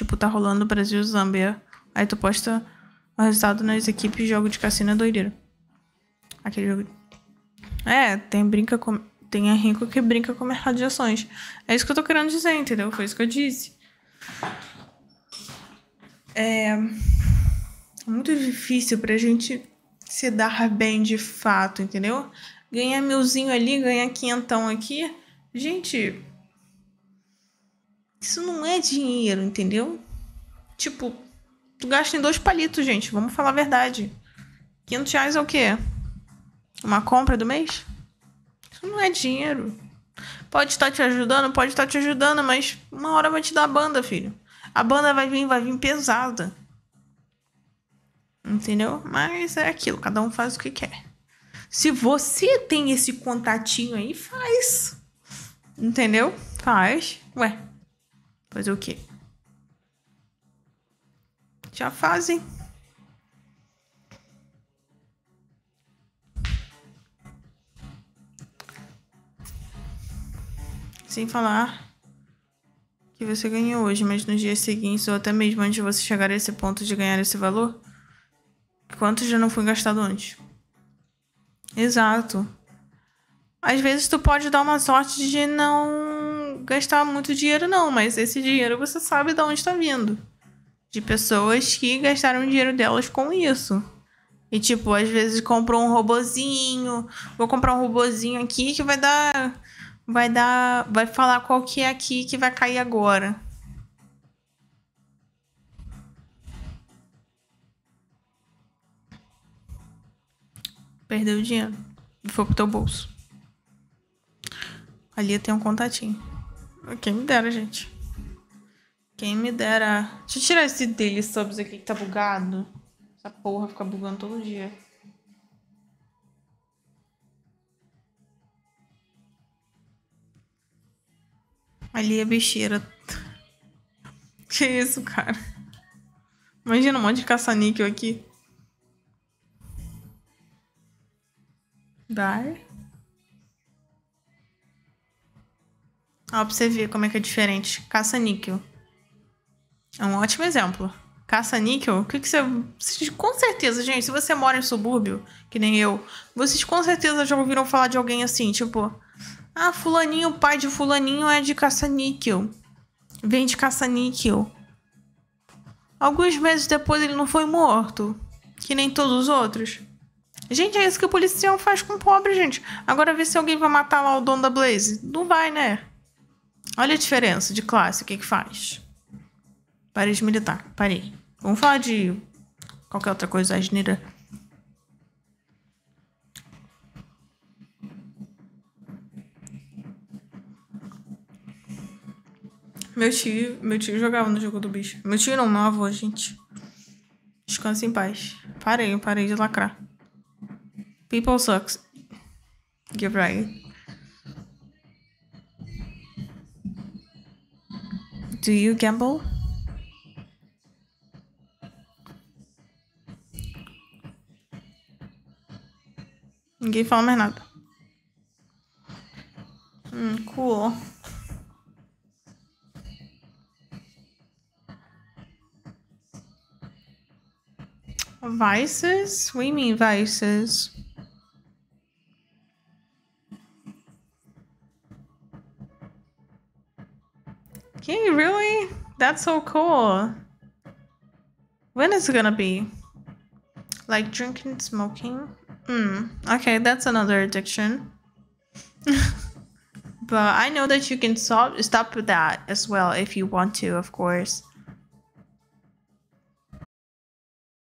tipo, tá rolando Brasil Zâmbia. Aí tu posta o resultado nas equipes jogo de cassino é doideira. Aquele jogo. É, tem brinca com. Tem a rico que brinca com o mercado de ações. É isso que eu tô querendo dizer, entendeu? Foi isso que eu disse. É muito difícil pra gente se dar bem de fato, entendeu? Ganhar milzinho ali, ganhar quinhentão aqui. Gente, isso não é dinheiro, entendeu? Tipo, tu gasta em dois palitos, gente. Vamos falar a verdade. 500 reais é o quê? Uma compra do mês? Isso não é dinheiro. Pode estar te ajudando, pode estar te ajudando, mas uma hora vai te dar a banda, filho. A banda vai vir, vai vir pesada. Entendeu? Mas é aquilo, cada um faz o que quer. Se você tem esse contatinho aí, faz. Entendeu? Faz. Ué. Fazer o quê? Já fazem. Sem falar que você ganhou hoje, mas nos dias seguintes, ou até mesmo antes de você chegar a esse ponto de ganhar esse valor, quanto já não foi gastado antes? Exato. Às vezes tu pode dar uma sorte de não gastar muito dinheiro, não, mas esse dinheiro você sabe de onde está vindo. De pessoas que gastaram o dinheiro delas com isso. E tipo, às vezes comprou um robozinho, vou comprar um robozinho aqui que vai dar vai dar, vai falar qual que é aqui que vai cair agora. Perdeu o dinheiro. Foi pro teu bolso. Ali tem um contatinho. Quem me dera, gente. Quem me dera. Deixa eu tirar esse dele subs aqui que tá bugado. Essa porra fica bugando todo dia. Ali é bicheira. Que isso, cara? Imagina um monte de caça-níquel aqui. Vai. Ó, pra você ver como é que é diferente. Caça-níquel. É um ótimo exemplo. Caça-níquel, o que, que você. Vocês, com certeza, gente, se você mora em subúrbio, que nem eu, vocês com certeza já ouviram falar de alguém assim, tipo. Ah, fulaninho, pai de fulaninho é de caça-níquel. Vende caça-níquel. Alguns meses depois ele não foi morto. Que nem todos os outros. Gente, é isso que o policial faz com o pobre, gente. Agora vê se alguém vai matar lá o dono da Blaze. Não vai, né? Olha a diferença de classe, o que que faz. Parei de militar, parei. Vamos falar de qualquer outra coisa, asneira. Meu tio, meu tio jogava no jogo do bicho. Meu tio não, meu avô, gente. Descanse em paz. Parei, parei de lacrar. People sucks. Give right. Do you gamble? Ninguém fala mais nada. Hum, cool. Vices? We mean vices? Okay, really? That's so cool. When is it gonna be? Like drinking, smoking? Hmm. Okay, that's another addiction. but I know that you can stop stop that as well if you want to, of course.